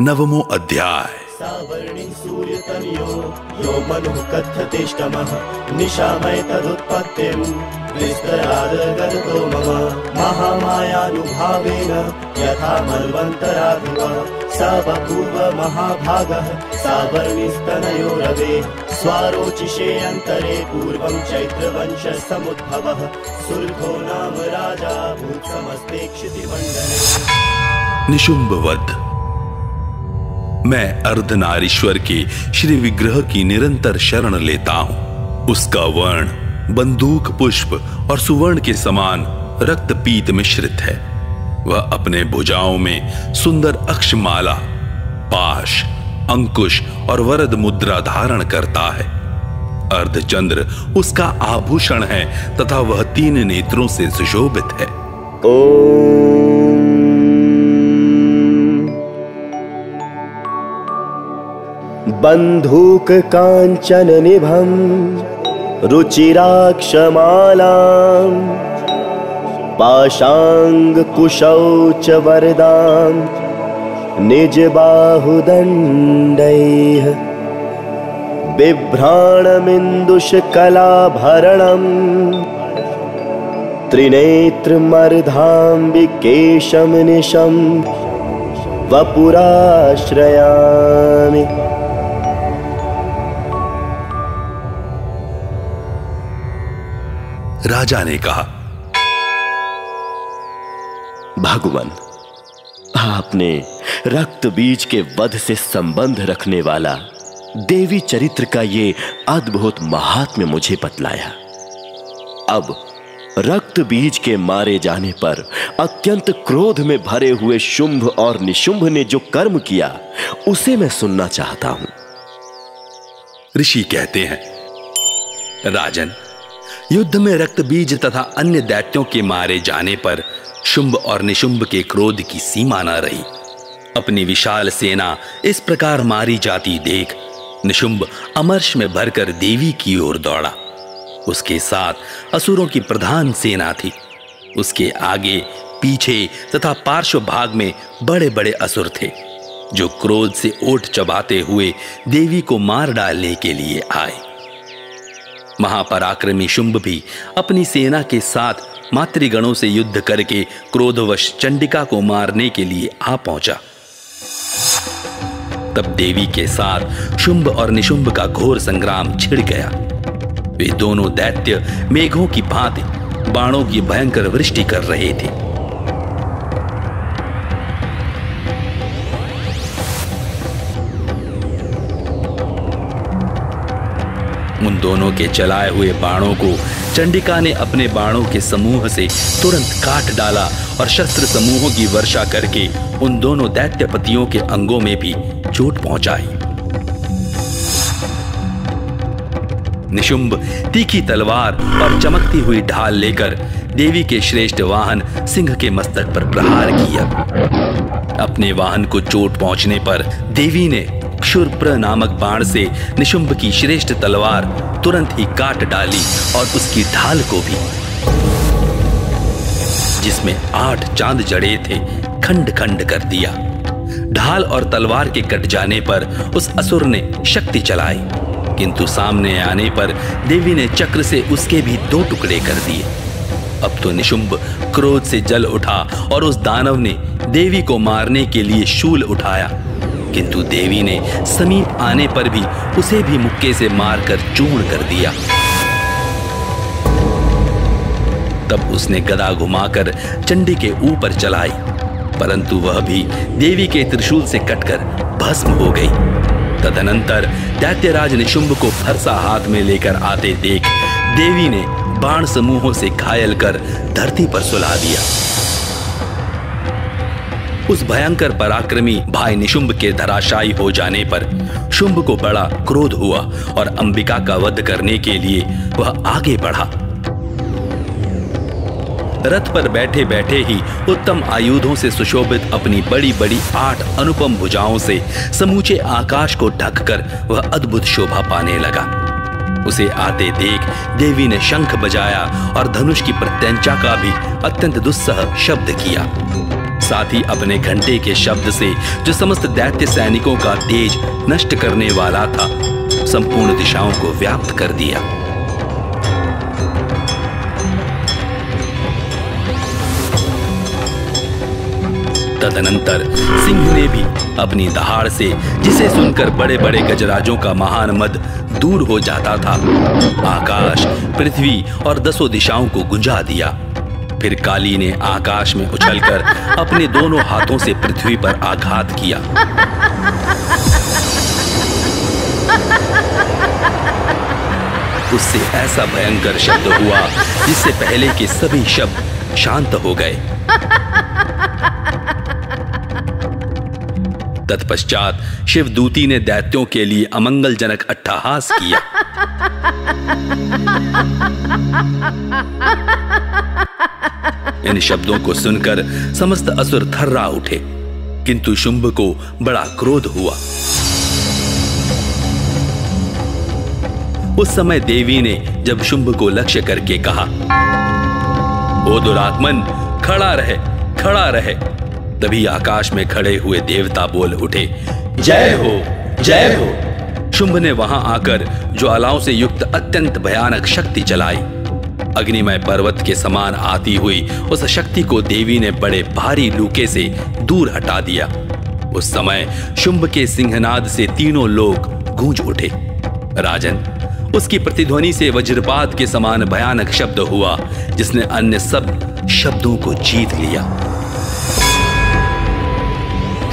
नवमो अध्याय। सावर्णि सूर्यतनयो यो मनुः कथ्यतिष्ठमः निशामय मम महामायानुभावेन यथा मन्वन्तराधिप स बभूव महाभागः सावर्णिस्तनयो रवे स्वारोचिषे अन्तरे पूर्वं चैत्रवंशसमुद्भवः सुल्भो नाम राजा भूत्समस्ते क्षितिमण्डले मैं अर्धनारीश्वर के श्री विग्रह की निरंतर शरण लेता हूँ। उसका वर्ण बंदूक, पुष्प और सुवर्ण के समान रक्त पीत मिश्रित है। वह अपने भुजाओं में सुंदर अक्षमाला, पाश, अंकुश और वरद मुद्रा धारण करता है। अर्धचंद्र उसका आभूषण है तथा वह तीन नेत्रों से सुशोभित है। बन्धूक काञ्चन निभम् रुचिराक्षमालाम् पाशाङ्कुशौ च वरदाम् निजबाहुदण्डैः बिभ्राणमिन्दुषकलाभरणम् त्रिनेत्रमर्धाम्बिकेशं निशम् वपुराश्रयामि। राजा ने कहा भगवान आपने रक्त बीज के वध से संबंध रखने वाला देवी चरित्र का ये अद्भुत महात्म्य मुझे बतलाया। अब रक्त बीज के मारे जाने पर अत्यंत क्रोध में भरे हुए शुंभ और निशुंभ ने जो कर्म किया उसे मैं सुनना चाहता हूँ। ऋषि कहते हैं राजन युद्ध में रक्त बीज तथा अन्य दैत्यों के मारे जाने पर शुंभ और निशुंभ के क्रोध की सीमा न रही। अपनी विशाल सेना इस प्रकार मारी जाती देख निशुंभ अमर्श में भरकर देवी की ओर दौड़ा। उसके साथ असुरों की प्रधान सेना थी। उसके आगे, पीछे तथा पार्श्व भाग में बड़े बड़े असुर थे, जो क्रोध से ओठ चबाते हुए देवी को मार डालने के लिए आए। महापराक्रमी शुंभ भी अपनी सेना के साथ मातृगणों से युद्ध करके क्रोधवश चंडिका को मारने के लिए आ पहुँचा। तब देवी के साथ शुंभ और निशुंभ का घोर संग्राम छिड़ गया। वे दोनों दैत्य मेघों की भांति बाणों की भयंकर वृष्टि कर रहे थे। उन दोनों के चलाए हुए बाणों को चंडिका ने अपने बाणों के समूह से तुरंत काट डाला और शस्त्र समूहों की वर्षा करके उन दोनों दैत्यपतियों के अंगों में भी चोट पहुंचाई। निशुंभ, तीखी तलवार और चमकती हुई ढाल लेकर देवी के श्रेष्ठ वाहन सिंह के मस्तक पर प्रहार किया। अपने वाहन को चोट पहुँचने पर देवी ने क्षुरप्र नामक बाण से निशुंभ की श्रेष्ठ तलवार तुरंत ही काट डाली और उसकी ढाल को भी। जिसमें आठ चाँद जड़े थे, खंड खंड कर दिया। ढाल और तलवार के कट जाने पर उस असुर ने शक्ति चलाई। किंतु सामने आने पर देवी ने चक्र से उसके भी दो टुकड़े कर दिए। अब तो निशुंभ क्रोध से जल उठा और उस दानव ने देवी को मारने के लिए शूल उठाया। किंतु देवी ने समीप आने पर भी उसे भी मुक्के से मारकर चूर्ण कर दिया। तब उसने गदा घुमाकर चंडी के ऊपर चलाई, परंतु वह भी देवी के त्रिशूल से कटकर भस्म हो गई। तदनंतर दैत्यराज निशुंभ को फरसा हाथ में लेकर आते देख देवी ने बाण समूहों से घायल कर धरती पर सुला दिया। उस भयंकर पराक्रमी भाई निशुंभ के धराशायी हो जाने पर शुंभ को बड़ा क्रोध हुआ और अंबिका का वध करने के लिए वह आगे बढ़ा। रथ पर बैठे बैठे ही उत्तम आयुधों से सुशोभित अपनी बड़ी बड़ी आठ अनुपम भुजाओं से समूचे आकाश को ढककर वह अद्भुत शोभा पाने लगा। उसे आते देख देवी ने शंख बजाया और धनुष की प्रत्यंचा का भी अत्यंत दुस्सह शब्द किया। साथ ही अपने घंटे के शब्द से, जो समस्त दैत्य सैनिकों का तेज नष्ट करने वाला था, संपूर्ण दिशाओं को व्याप्त कर दिया। तदनंतर सिंह ने भी अपनी दहाड़ से, जिसे सुनकर बड़े बड़े गजराजों का महान मद दूर हो जाता था, आकाश, पृथ्वी और दसों दिशाओं को गुंजा दिया। फिर काली ने आकाश में उछलकर अपने दोनों हाथों से पृथ्वी पर आघात किया। उससे ऐसा भयंकर शब्द हुआ जिससे पहले के सभी शब्द शांत हो गए। तत्पश्चात शिवदूती ने दैत्यों के लिए अमंगलजनक अट्टहास किया। इन शब्दों को सुनकर समस्त असुर थर्रा उठे, किंतु शुंभ को बड़ा क्रोध हुआ। उस समय देवी ने जब शुंभ को लक्ष्य करके कहा, ओ दुरात्मन, खड़ा रहे खड़ा रहे। तभी आकाश में खड़े हुए देवता बोल उठे, जय हो जय हो। शुंभ ने वहाँ आकर ज्वालाओं से युक्त अत्यंत भयानक शक्ति चलाई अग्निमय पर्वत के समान आती हुई उस शक्ति को देवी ने बड़े भारी लूके से दूर हटा दिया। उस समय शुंभ के सिंहनाद से तीनों लोग गूंज उठे। राजन, उसकी प्रतिध्वनि से वज्रपात के समान भयानक शब्द हुआ, जिसने अन्य सब शब्दों को जीत लिया।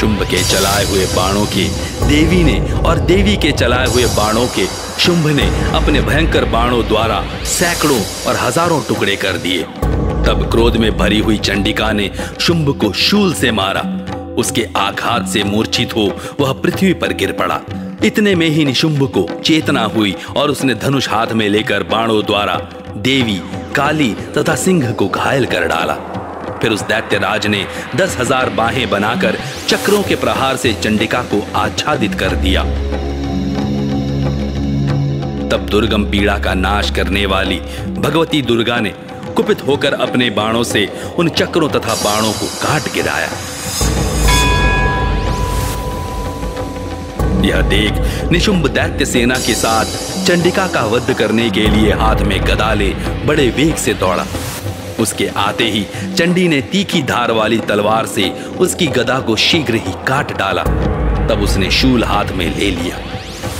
शुंभ के चलाए हुए बाणों के, देवी ने और देवी के चलाए हुए बाणों के शुंभ ने अपने भयंकर बाणों द्वारा सैकड़ों और हज़ारों टुकड़े कर दिए। तब क्रोध में भरी हुई चंडिका ने शुंभ को शूल से मारा। उसके आघात से मूर्छित हो वह पृथ्वी पर गिर पड़ा। इतने में ही निशुंभ को चेतना हुई और उसने धनुष हाथ में लेकर बाणों द्वारा देवी, काली तथा सिंह को घायल कर डाला। फिर उस दैत्य राज ने दस हज़ार बाहें बनाकर चक्रों के प्रहार से चंडिका को आच्छादित कर दिया। तब दुर्गम पीड़ा का नाश करने वाली भगवती दुर्गा ने कुपित होकर अपने बाणों से उन चक्रों तथा बाणों को काट गिराया। यह देख निशुंभ दैत्य सेना के साथ चंडिका का वध करने के लिए हाथ में गदा ले बड़े वेग से दौड़ा। उसके आते ही चंडी ने तीखी धार वाली तलवार से उसकी गदा को शीघ्र ही काट डाला। तब उसने शूल हाथ में ले लिया।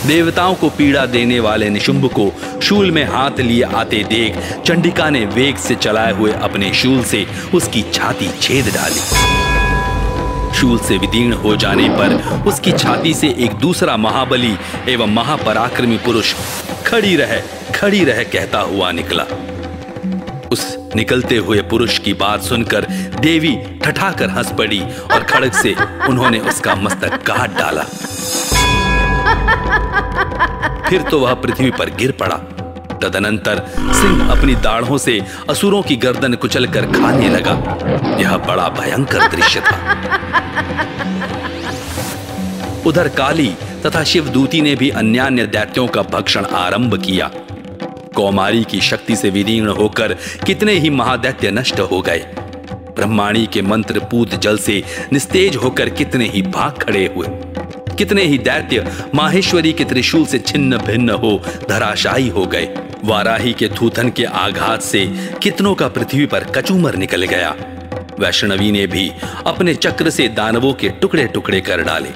देवताओं को पीड़ा देने वाले निशुंभ को शूल में हाथ लिए आते देख चंडिका ने वेग से चलाए हुए अपने शूल से उसकी छाती छेद डाली। शूल से विदीर्ण हो जाने पर उसकी छाती से एक दूसरा महाबली एवं महापराक्रमी पुरुष खड़ी रहे खड़ी रहे कहता हुआ निकला। उस निकलते हुए पुरुष की बात सुनकर देवी ठठाकर हंस पड़ी और खड़क से उन्होंने उसका मस्तक काट डाला। फिर तो वह पृथ्वी पर गिर पड़ा। तदनंतर सिंह अपनी दाढ़ों से असुरों की गर्दन कुचल कर खाने लगा। यह बड़ा भयंकर दृश्य था। उधर काली तथा शिवदूती ने भी अन्यान्य दैत्यों का भक्षण आरंभ किया। कौमारी की शक्ति से विदीर्ण होकर कितने ही महादैत्य नष्ट हो गए। ब्रह्माणी के मंत्र पूत जल से निस्तेज होकर कितने ही भाग खड़े हुए। कितने ही दैत्य माहेश्वरी के त्रिशूल से छिन्न भिन्न हो, धराशायी हो गए। वाराही के थूथन के आघात से कितनों का पृथ्वी पर कचूमर निकल गया। वैष्णवी ने भी अपने चक्र से दानवों के टुकड़े टुकड़े कर डाले।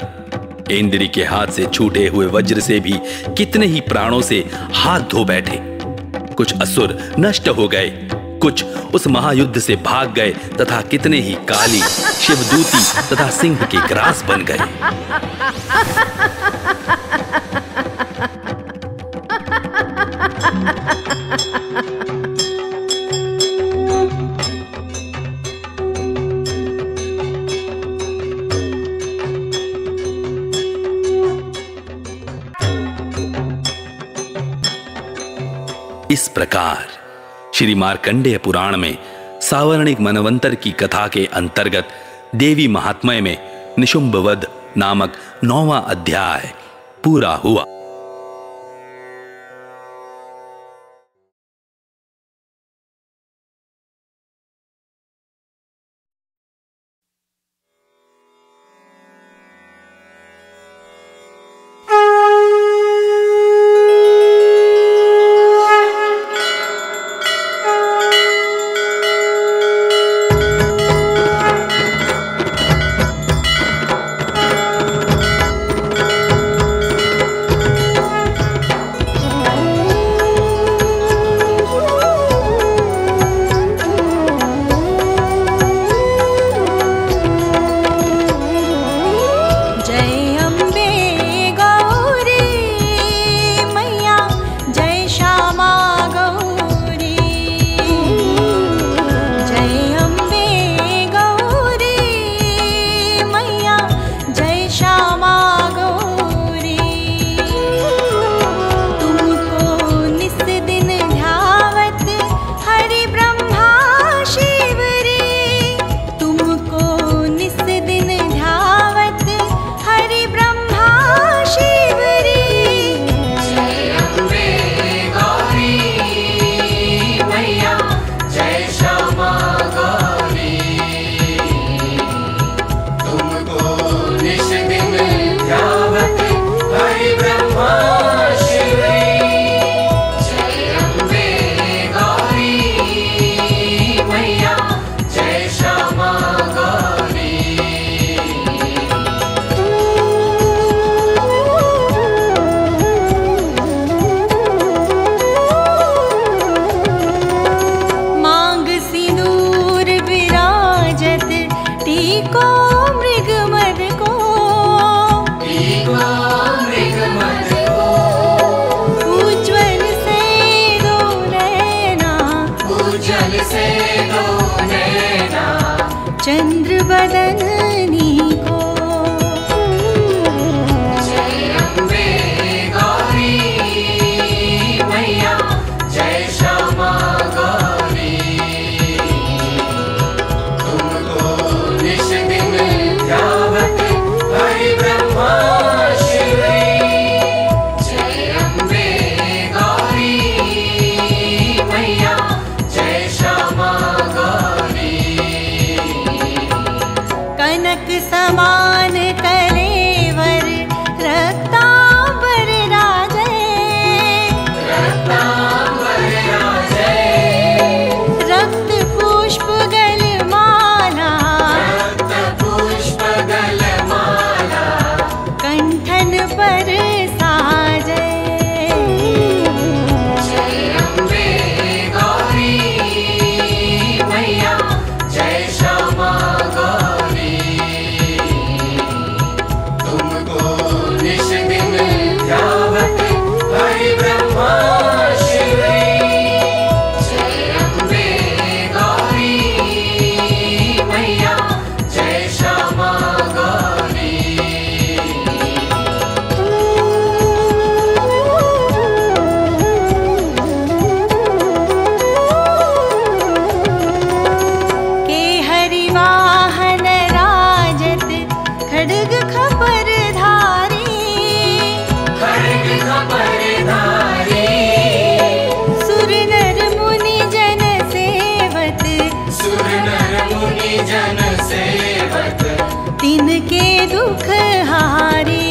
इंद्री के हाथ से छूटे हुए वज्र से भी कितने ही प्राणों से हाथ धो बैठे। कुछ असुर नष्ट हो गए। कुछ उस महायुद्ध से भाग गए तथा कितने ही काली, शिवदूती तथा सिंह के ग्रास बन गए। प्रकार। श्री मार्कंडेय पुराण में सावर्णिक मनवंतर की कथा के अंतर्गत देवी महात्मय में निशुंभवध नामक नौवा अध्याय पूरा हुआ। तिनके दुख हारी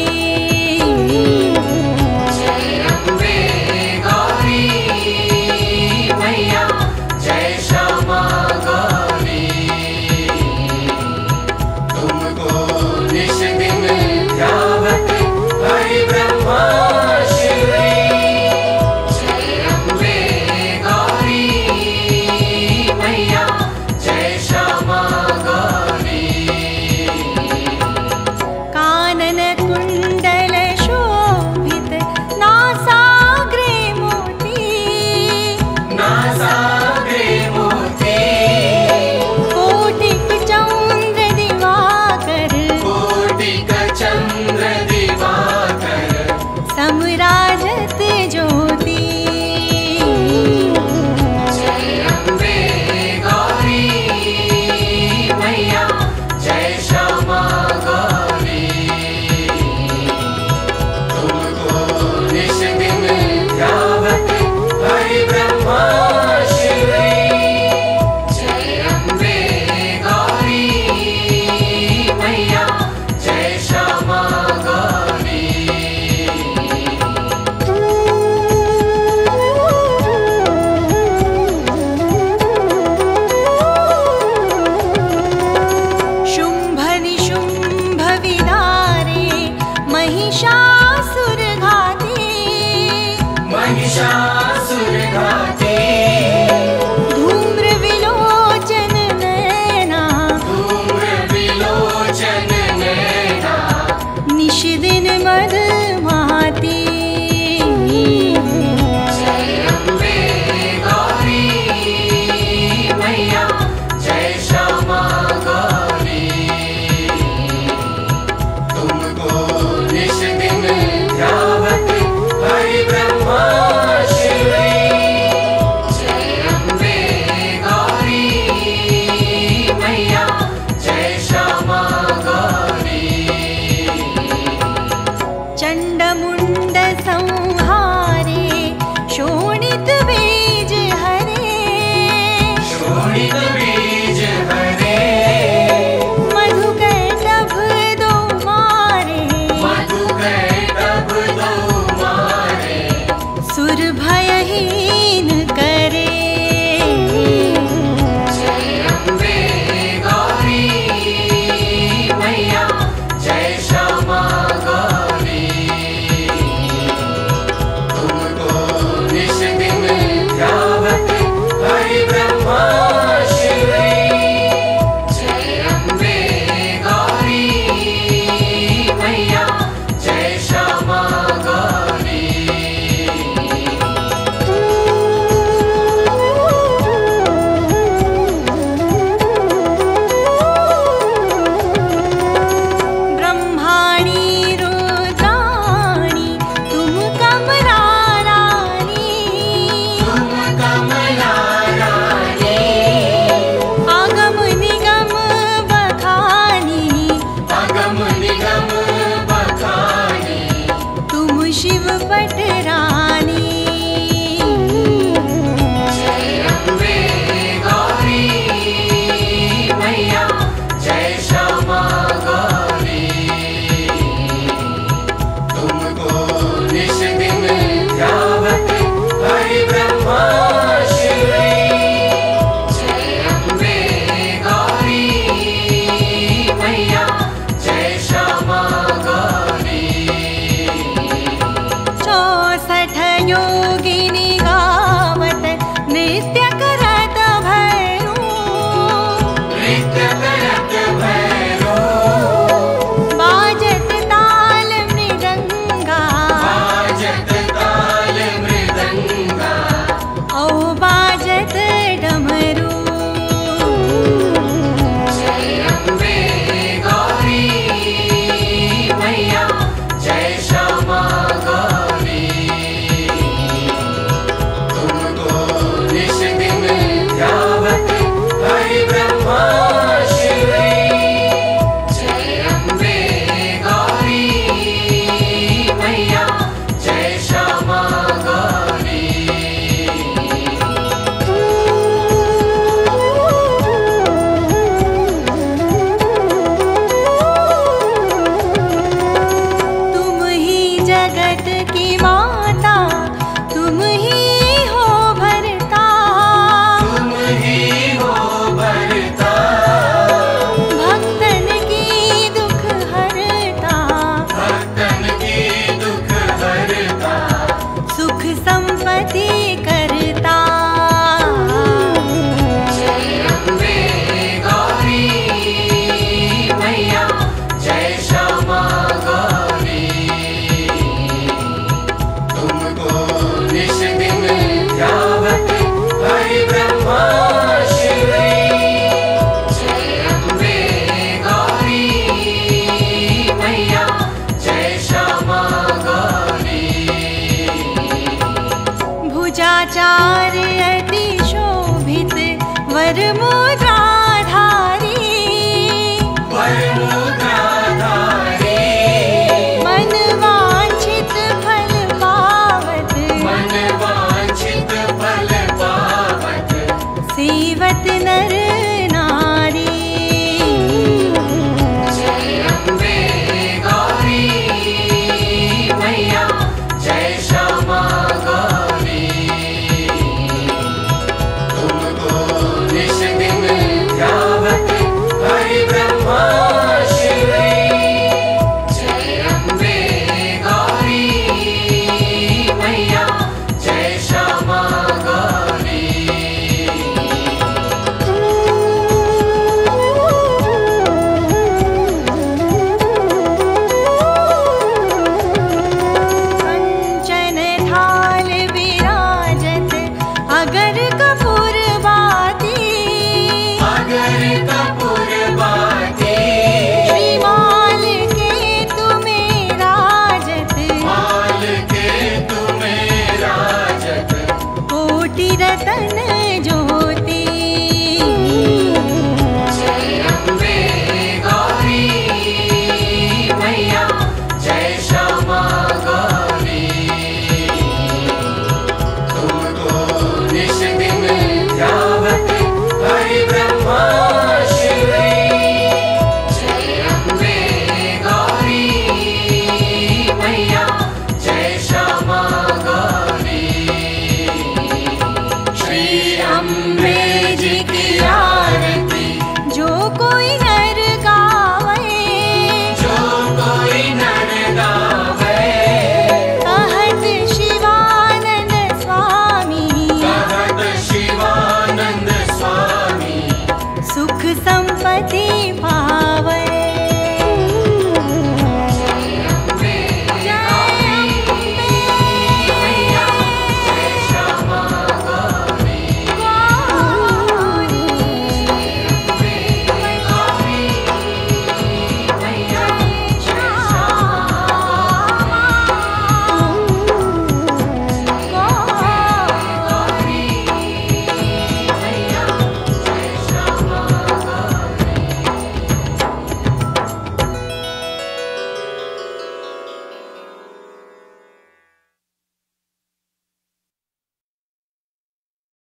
esperar.